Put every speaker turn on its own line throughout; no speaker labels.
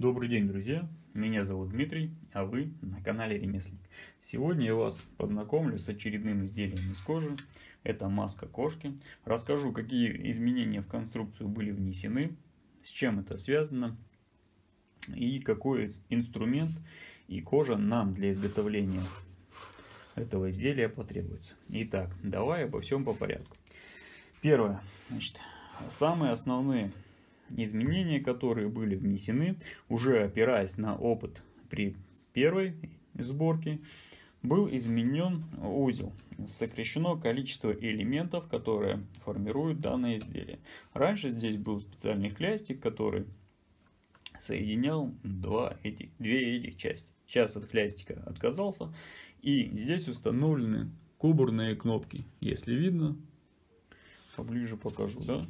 Добрый день, друзья! Меня зовут Дмитрий, а вы на канале Ремесленник. Сегодня я вас познакомлю с очередным изделием из кожи. Это маска кошки. Расскажу, какие изменения в конструкцию были внесены, с чем это связано и какой инструмент и кожа нам для изготовления этого изделия потребуется. Итак, давай обо всем по порядку. Первое. Значит, самые основные изменения, которые были внесены, уже опираясь на опыт при первой сборке, был изменен узел. Сокращено количество элементов, которые формируют данное изделие. Раньше здесь был специальный хлястик, который соединял два эти, две этих части. Сейчас от хлястика отказался. И здесь установлены кубурные кнопки. Если видно, поближе покажу, да?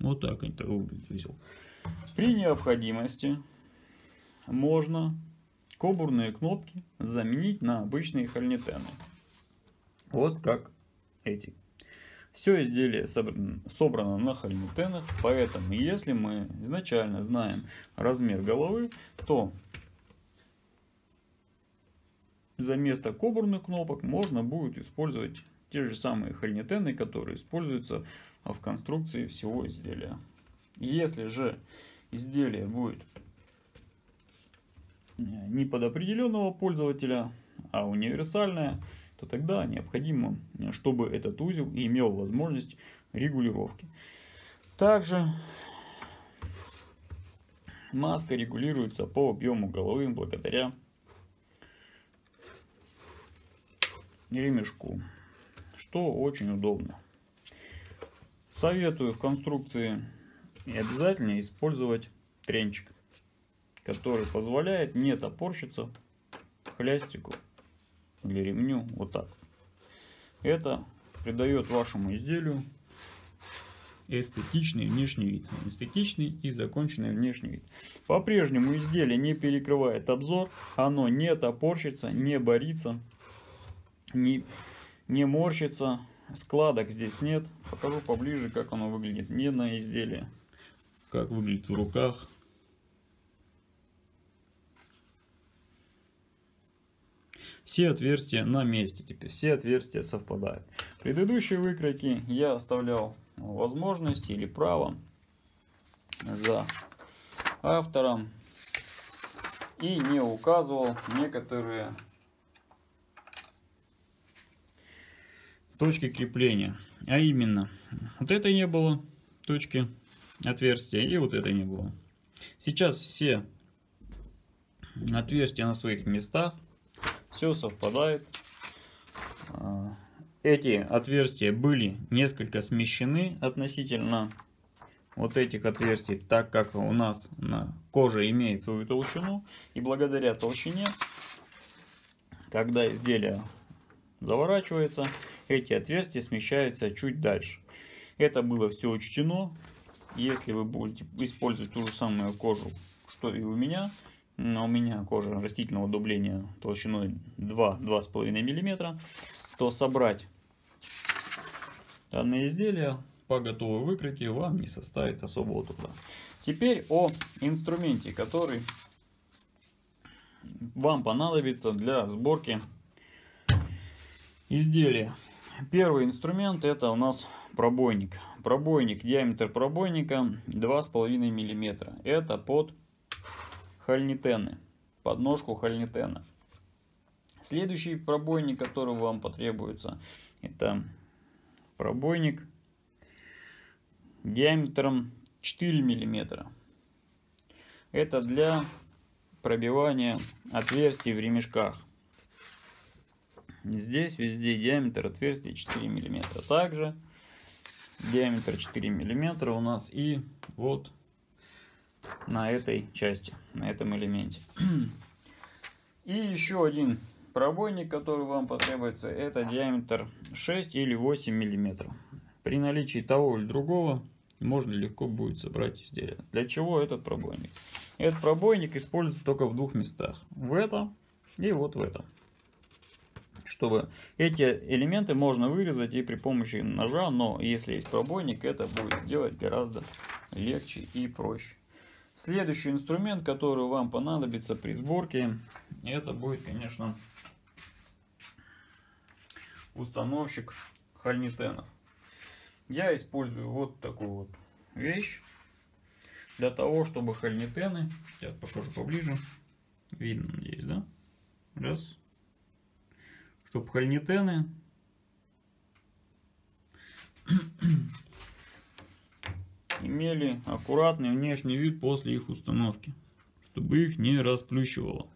Вот так это выглядит узел. При необходимости можно кобурные кнопки заменить на обычные хальнитены. Вот как эти. Все изделие собрано, на хальнитенах, поэтому если мы изначально знаем размер головы, то за место кобурных кнопок можно будет использовать те же самые хальнитены, которые используются в конструкции всего изделия. Если же изделие будет не под определенного пользователя, а универсальное, то тогда необходимо, чтобы этот узел имел возможность регулировки. Также маска регулируется по объему головы благодаря ремешку, что очень удобно. Советую в конструкции обязательно использовать тренчик, который позволяет не топорщиться хлястику или ремню вот так. Это придает вашему изделию эстетичный внешний вид. Эстетичный и законченный внешний вид. По-прежнему изделие не перекрывает обзор, оно не топорщится, не борится, не, не морщится, Складок здесь нет. Покажу поближе, как оно выглядит. Медное изделие. Как выглядит в руках. Все отверстия на месте. Теперь все отверстия совпадают. В предыдущей выкройке я оставлял возможность или право за автором и не указывал некоторые точки крепления. А именно, вот это не было точки отверстия и вот это не было. Сейчас все отверстия на своих местах. Все совпадает. А, эти отверстия были несколько смещены относительно вот этих отверстий, так как у нас на коже имеет свою толщину. И благодаря толщине, когда изделие заворачивается, эти отверстия смещаются чуть дальше. Это было все учтено. Если вы будете использовать ту же самую кожу, что и у меня, но у меня кожа растительного дубления толщиной 2-2,5 мм, то собрать данное изделие по готовой выкройке вам не составит особого труда. Теперь о инструменте, который вам понадобится для сборки изделия. Первый инструмент это у нас пробойник. Пробойник, диаметр пробойника 2,5 мм. Это под хальнитены, подножку хальнитена. Следующий пробойник, который вам потребуется, это пробойник диаметром 4 мм. Это для пробивания отверстий в ремешках. Здесь везде диаметр отверстия 4 мм. Также диаметр 4 мм у нас и вот на этой части, на этом элементе. И еще один пробойник, который вам потребуется, это диаметр 6 или 8 мм. При наличии того или другого можно легко будет собрать изделие. Для чего этот пробойник? Этот пробойник используется только в двух местах. В этом и вот в этом. Чтобы эти элементы можно вырезать и при помощи ножа, но если есть пробойник, это будет сделать гораздо легче и проще. Следующий инструмент, который вам понадобится при сборке, это будет, конечно, установщик хальнитенов. Я использую вот такую вот вещь для того, чтобы хальнитены, сейчас покажу поближе, видно, надеюсь, да? Раз. Чтобы хальнитены имели аккуратный внешний вид после их установки, чтобы их не расплющивало.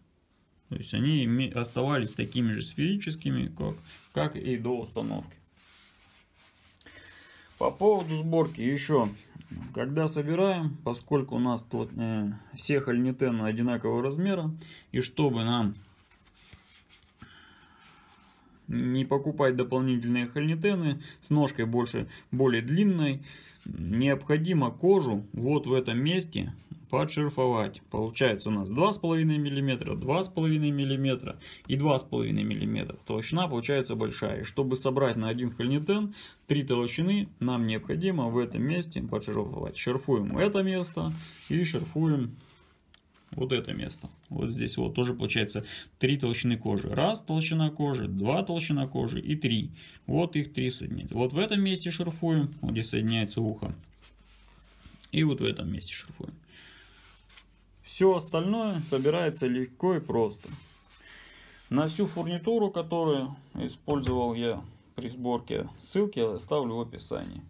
То есть они оставались такими же сферическими, как, как и до установки. По поводу сборки еще. Когда собираем, поскольку у нас э, все хальнитены одинакового размера, и чтобы нам не покупать дополнительные хальнитены с ножкой больше, более длинной. Необходимо кожу вот в этом месте подшерфовать. Получается у нас 2,5 мм, 2,5 мм и 2,5 мм. Толщина получается большая. И чтобы собрать на один хальнитен 3 толщины, нам необходимо в этом месте подшерфовать. Шерфуем это место и шерфуем вот это место. Вот здесь вот тоже получается три толщины кожи. Раз толщина кожи, два толщина кожи и три. Вот их три соединяется. Вот в этом месте шарфуем, вот где соединяется ухо. И вот в этом месте шарфуем. Все остальное собирается легко и просто. На всю фурнитуру, которую использовал я при сборке, ссылки оставлю в описании.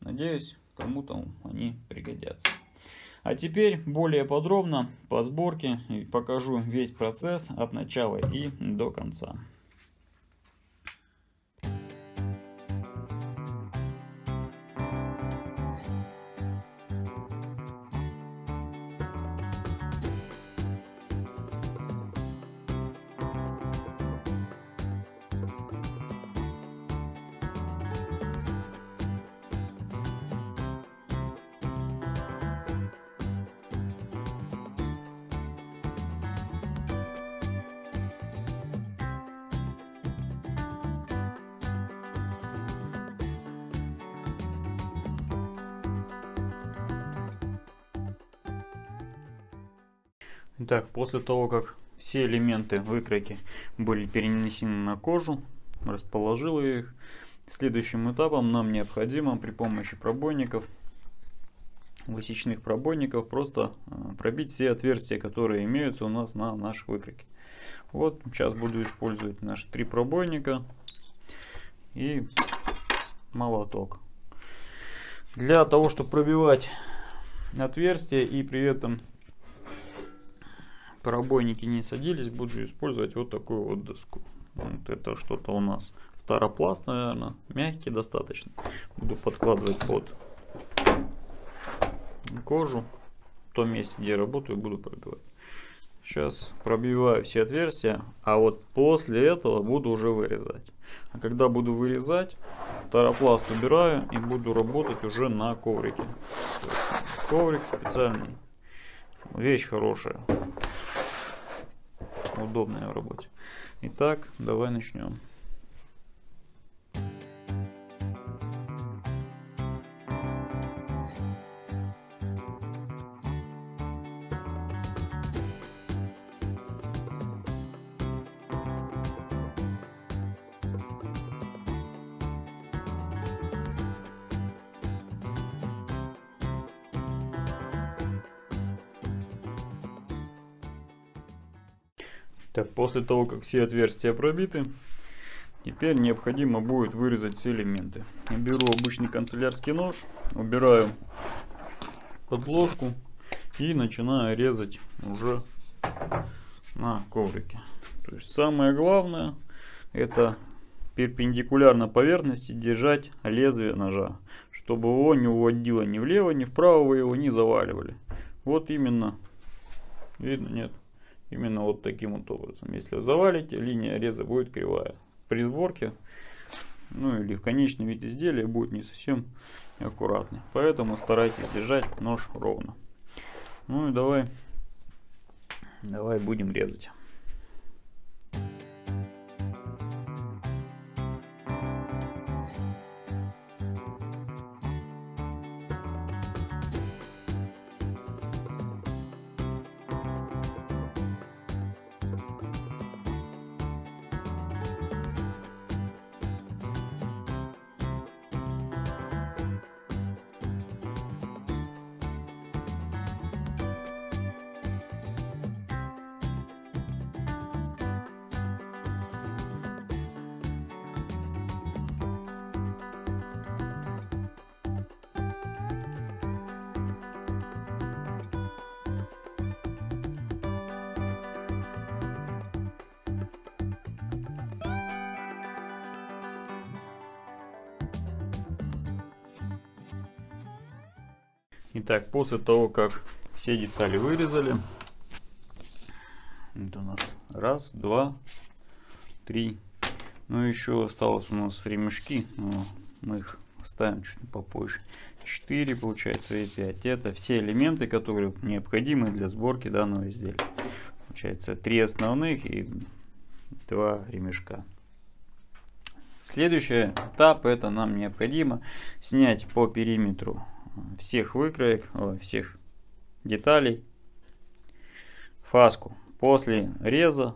Надеюсь, кому-то они пригодятся. А теперь более подробно по сборке покажу весь процесс от начала и до конца. Итак, после того, как все элементы выкройки были перенесены на кожу, расположил их. Следующим этапом нам необходимо при помощи пробойников, высечных пробойников, просто э, пробить все отверстия, которые имеются у нас на наших выкройке. Вот, сейчас буду использовать наши три пробойника и молоток. Для того, чтобы пробивать отверстия и при этом пробойники не садились, буду использовать вот такую вот доску. Вот это что-то у нас второпласт, наверное, мягкий достаточно. Буду подкладывать под кожу, в том месте, где работаю, буду пробивать. Сейчас пробиваю все отверстия, а вот после этого буду уже вырезать. А когда буду вырезать, таропласт убираю и буду работать уже на коврике. Коврик специальный. Вещь хорошая удобная в работе. Итак, давай начнем. Так, после того, как все отверстия пробиты, теперь необходимо будет вырезать все элементы. Я беру обычный канцелярский нож, убираю подложку и начинаю резать уже на коврике. То есть самое главное это перпендикулярно поверхности держать лезвие ножа, чтобы его не уводило ни влево, ни вправо, вы его не заваливали. Вот именно, видно, нет, Именно вот таким вот образом. Если вы завалите, линия реза будет кривая. При сборке, ну или в конечном виде изделия будет не совсем аккуратный. Поэтому старайтесь держать нож ровно. Ну и давай, давай будем резать. Итак, после того, как все детали вырезали, это у нас раз, два, три. Ну, еще осталось у нас ремешки, но мы их ставим чуть попозже. 4 получается и 5. Это все элементы, которые необходимы для сборки данного изделия. Получается 3 основных и 2 ремешка. Следующий этап это нам необходимо снять по периметру всех выкроек, всех деталей фаску. После реза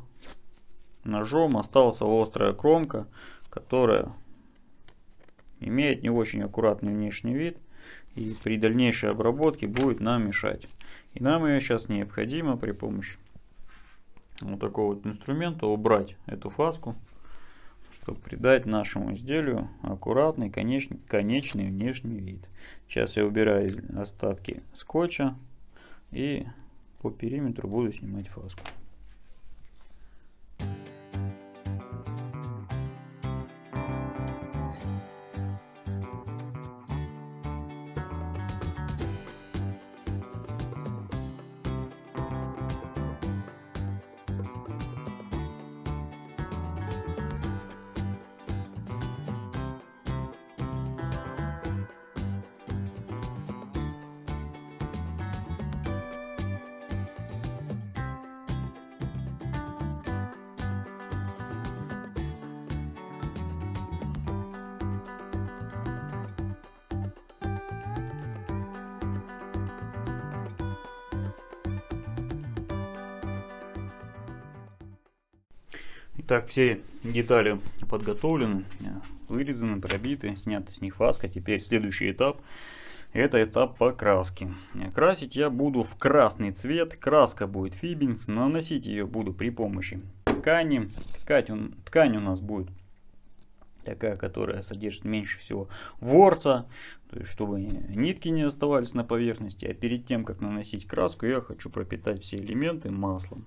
ножом осталась острая кромка, которая имеет не очень аккуратный внешний вид и при дальнейшей обработке будет нам мешать. И нам ее сейчас необходимо при помощи вот такого вот инструмента убрать эту фаску, чтобы придать нашему изделию аккуратный конечный, конечный внешний вид. Сейчас я убираю остатки скотча и по периметру буду снимать фаску. Итак, все детали подготовлены, вырезаны, пробиты, снята с них фаска. Теперь следующий этап. Это этап покраски. Красить я буду в красный цвет. Краска будет фибинс. Наносить ее буду при помощи ткани. Ткань, он, ткань у нас будет такая, которая содержит меньше всего ворса, то есть чтобы нитки не оставались на поверхности. А перед тем, как наносить краску, я хочу пропитать все элементы маслом.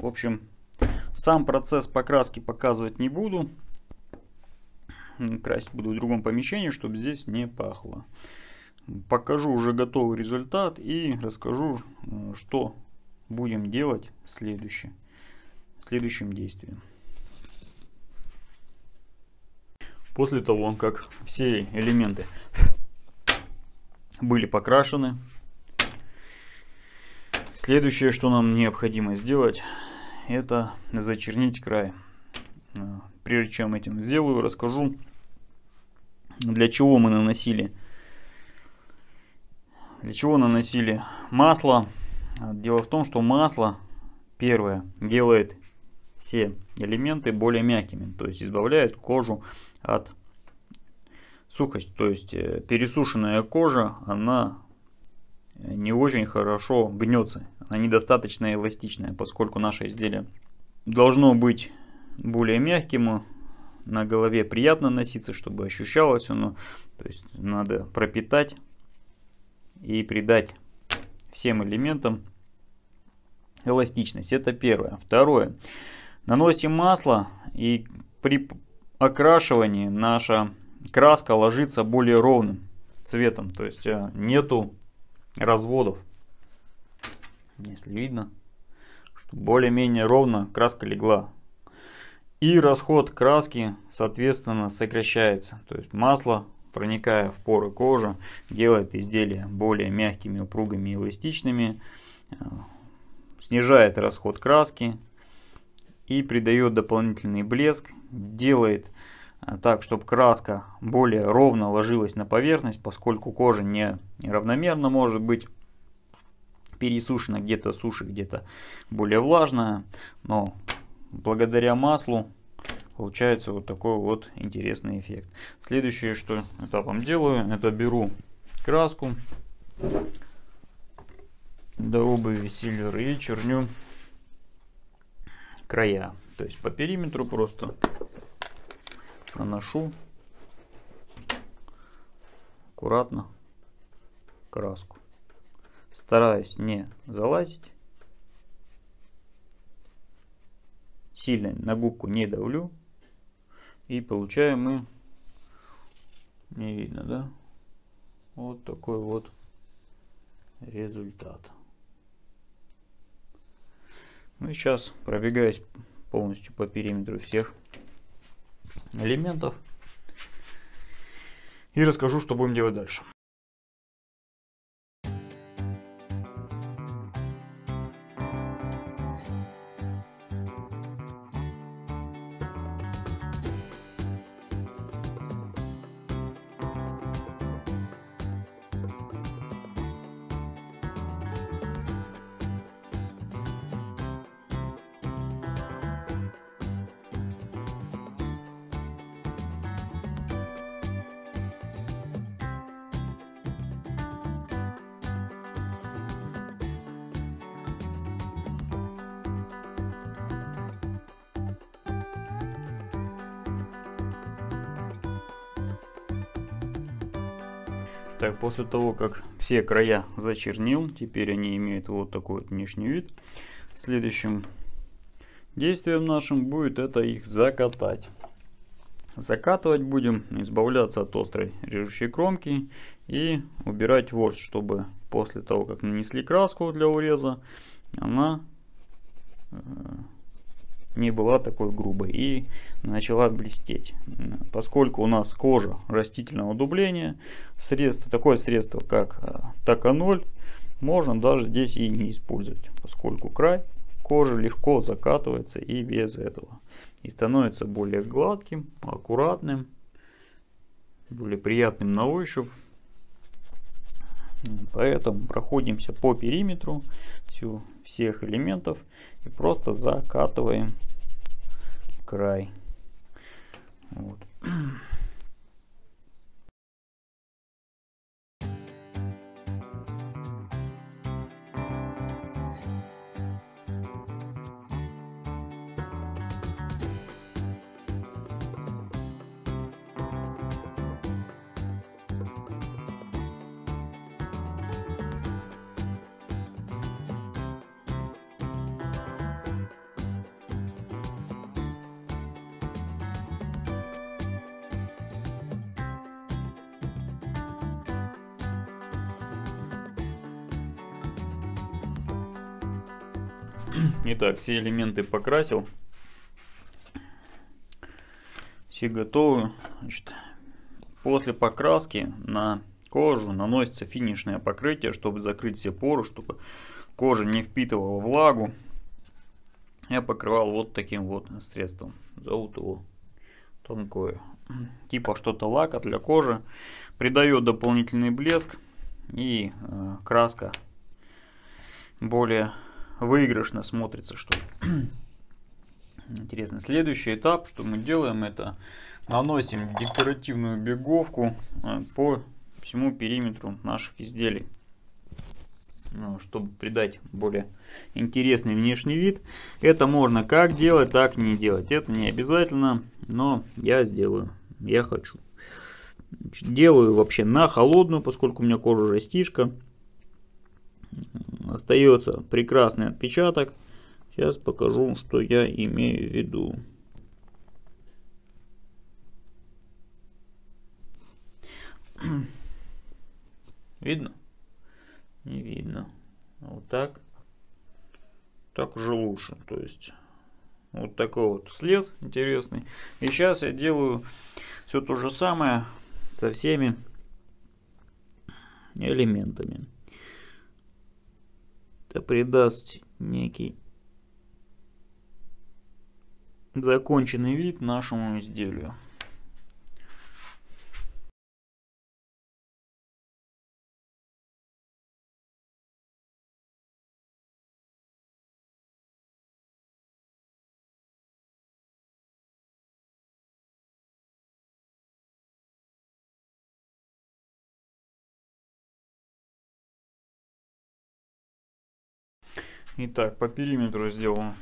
В общем, сам процесс покраски показывать не буду. Красить буду в другом помещении, чтобы здесь не пахло. Покажу уже готовый результат и расскажу, что будем делать следующее, следующим действием. После того, как все элементы были покрашены, следующее, что нам необходимо сделать, это зачернить край. А, прежде чем этим сделаю, расскажу, для чего мы наносили для чего наносили масло. А, дело в том, что масло первое делает все элементы более мягкими, то есть избавляет кожу от сухости. То есть э, пересушенная кожа, она не очень хорошо гнется. Она недостаточно эластичная, поскольку наше изделие должно быть более мягким. На голове приятно носиться, чтобы ощущалось оно. То есть надо пропитать и придать всем элементам эластичность. Это первое. Второе. Наносим масло и при окрашивании наша краска ложится более ровным цветом. То есть э, нету разводов. Если видно, что более-менее ровно краска легла. И расход краски, соответственно, сокращается. То есть масло, проникая в поры кожи, делает изделия более мягкими, упругими и эластичными. Э, снижает расход краски и придает дополнительный блеск. Делает э, так, чтобы краска более ровно ложилась на поверхность, поскольку кожа не равномерно может быть пересушена, где-то суше, где-то более влажная. Но благодаря маслу получается вот такой вот интересный эффект. Следующее, что этапом делаю, это беру краску до обуви сильвер и черню края. То есть по периметру просто наношу аккуратно краску стараюсь не залазить. Сильно на губку не давлю. И получаем мы Не видно, да? Вот такой вот результат. Ну и сейчас пробегаюсь полностью по периметру всех элементов и расскажу, что будем делать дальше. Так, после того, как все края зачернил, теперь они имеют вот такой вот внешний вид. Следующим действием нашим будет это их закатать. Закатывать будем, избавляться от острой режущей кромки и убирать ворс, чтобы после того, как нанесли краску для уреза, она э, не была такой грубой и начала блестеть. Поскольку у нас кожа растительного дубления, средство, такое средство как Таканоль можно даже здесь и не использовать, поскольку край кожи легко закатывается и без этого. И становится более гладким, аккуратным, более приятным на ощупь. Поэтому проходимся по периметру всю, всех элементов и просто закатываем край. Вот. Итак, все элементы покрасил. Все готовы. Значит, после покраски на кожу наносится финишное покрытие, чтобы закрыть все поры, чтобы кожа не впитывала влагу. Я покрывал вот таким вот средством. Зовут его тонкое. Типа что-то лака для кожи. Придает дополнительный блеск. И э, краска более выигрышно смотрится, что. Интересно. Следующий этап, что мы делаем, это наносим декоративную беговку э, по всему периметру наших изделий. Ну, чтобы придать более интересный внешний вид. Это можно как делать, так не делать. Это не обязательно, но я сделаю. Я хочу. Делаю вообще на холодную, поскольку у меня кожа жестишка остается прекрасный отпечаток. Сейчас покажу, что я имею в виду. Видно? Не видно. Вот так. Так уже лучше. То есть вот такой вот след интересный. И сейчас я делаю все то же самое со всеми элементами это придаст некий законченный вид нашему изделию. Итак, по периметру сделана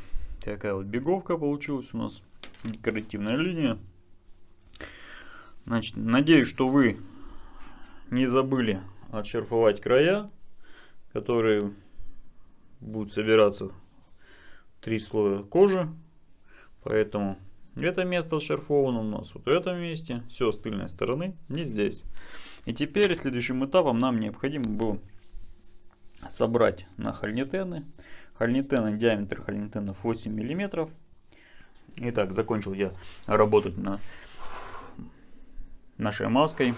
такая вот беговка получилась у нас. Декоративная линия. Значит, надеюсь, что вы не забыли отшерфовать края, которые будут собираться три слоя кожи. Поэтому Это место отшерфовано у нас вот в этом месте, все с тыльной стороны, не здесь. И теперь следующим этапом нам необходимо было собрать на Хальнитены, диаметр хальнитенов 8 миллиметров. Итак, закончил я работать на нашей маской.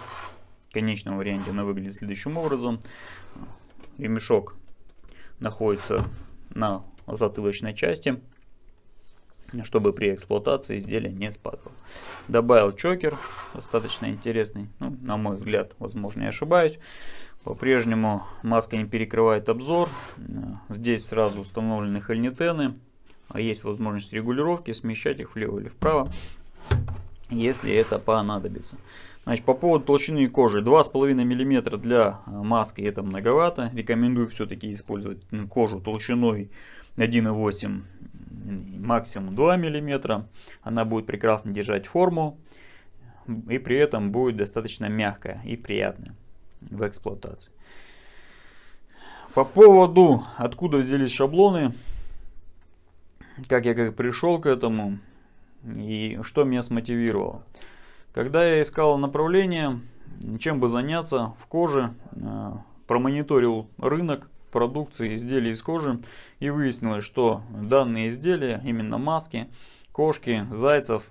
В конечном варианте она выглядит следующим образом. Ремешок находится на затылочной части, чтобы при эксплуатации изделия не спадало. Добавил чокер, достаточно интересный, ну, на мой взгляд, возможно, я ошибаюсь. По-прежнему маска не перекрывает обзор. Здесь сразу установлены хальнитены. А есть возможность регулировки, смещать их влево или вправо, если это понадобится. Значит, по поводу толщины кожи. 2,5 мм для э, маски это многовато. Рекомендую все-таки использовать кожу толщиной 1,8 максимум 2 мм. Она будет прекрасно держать форму и при этом будет достаточно мягкая и приятная в эксплуатации. По поводу, откуда взялись шаблоны, как я как пришел к этому и что меня смотивировало. Когда я искал направление, чем бы заняться в коже, э, промониторил рынок продукции изделий из кожи и выяснилось, что данные изделия, именно маски, кошки, зайцев,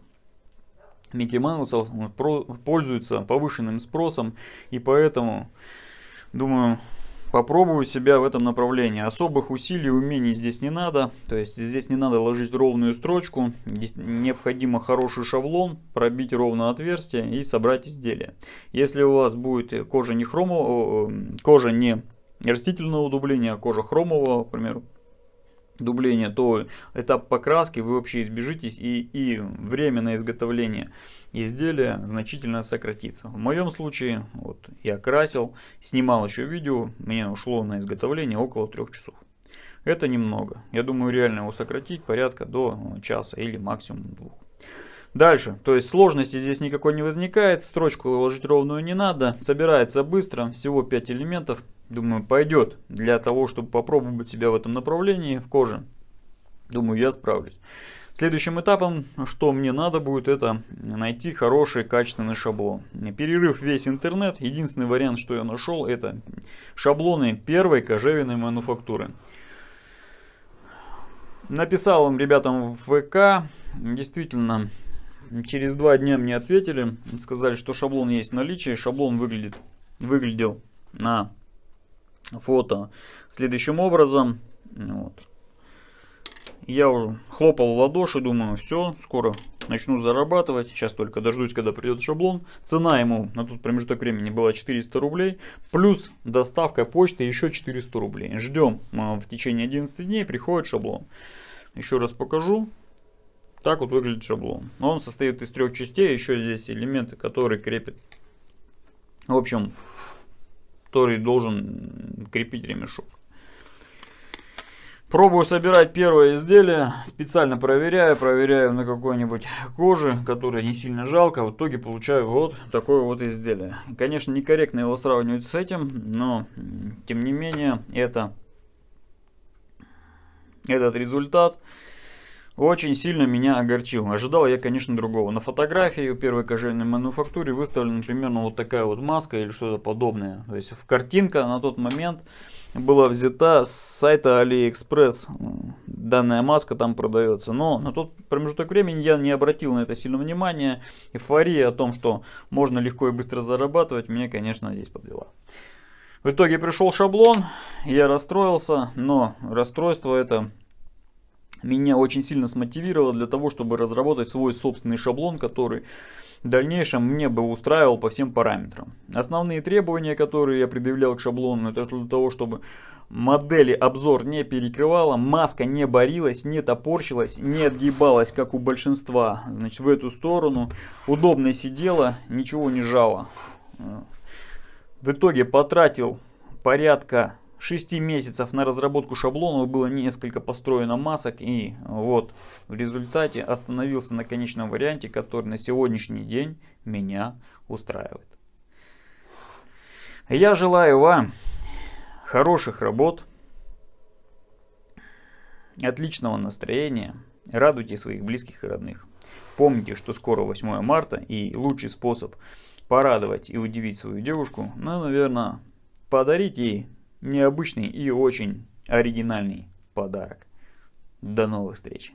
Микки Маусов пользуются повышенным спросом и поэтому думаю попробую себя в этом направлении. Особых усилий, умений здесь не надо. То есть здесь не надо ложить ровную строчку. Здесь необходимо хороший шаблон, пробить ровно отверстие и собрать изделие. Если у вас будет кожа не хромового, кожа не растительного удубления, а кожа хромового, к примеру, дубления, то этап покраски вы вообще избежитесь и, и время на изготовление изделия значительно сократится. В моем случае вот, я красил, снимал еще видео, мне ушло на изготовление около трех часов. Это немного. Я думаю реально его сократить порядка до часа или максимум двух. Дальше, то есть сложности здесь никакой не возникает, строчку ложить ровную не надо, собирается быстро, всего 5 элементов, думаю пойдет для того, чтобы попробовать себя в этом направлении в коже. Думаю я справлюсь. Следующим этапом, что мне надо будет, это найти хороший качественный шаблон. Перерыв весь интернет, единственный вариант, что я нашел, это шаблоны первой кожевенной мануфактуры. Написал им ребятам в ВК, действительно Через два дня мне ответили, сказали, что шаблон есть в наличии. Шаблон выглядит, выглядел на фото следующим образом. Вот. Я уже хлопал в ладоши, думаю, все, скоро начну зарабатывать. Сейчас только дождусь, когда придет шаблон. Цена ему на тот промежуток времени была 400 рублей. Плюс доставка почты еще 400 рублей. Ждем в течение 11 дней, приходит шаблон. Еще раз покажу. Так вот выглядит шаблон. Он состоит из трех частей, еще здесь элементы, которые крепят. В общем, который должен крепить ремешок. Пробую собирать первое изделие, специально проверяю, проверяю на какой-нибудь коже, которая не сильно жалко, в итоге получаю вот такое вот изделие. Конечно, некорректно его сравнивать с этим, но тем не менее это этот результат очень сильно меня огорчил. Ожидал я, конечно, другого. На фотографии у первой кожевенной мануфактуре выставлена примерно вот такая вот маска или что-то подобное. То есть в картинка на тот момент была взята с сайта AliExpress. Данная маска там продается. Но на тот промежуток времени я не обратил на это сильно внимания. Эйфория о том, что можно легко и быстро зарабатывать, мне, конечно, здесь подвела. В итоге пришел шаблон, я расстроился, но расстройство это меня очень сильно смотивировало для того, чтобы разработать свой собственный шаблон, который в дальнейшем мне бы устраивал по всем параметрам. Основные требования, которые я предъявлял к шаблону, это для того, чтобы модели обзор не перекрывала, маска не борилась, не топорщилась, не отгибалась, как у большинства, значит, в эту сторону, удобно сидела, ничего не жало. В итоге потратил порядка 6 месяцев на разработку шаблонов было несколько построено масок и вот в результате остановился на конечном варианте, который на сегодняшний день меня устраивает. Я желаю вам хороших работ, отличного настроения, радуйте своих близких и родных. Помните, что скоро 8 марта и лучший способ порадовать и удивить свою девушку, ну, наверное, подарить ей необычный и очень оригинальный подарок. До новых встреч!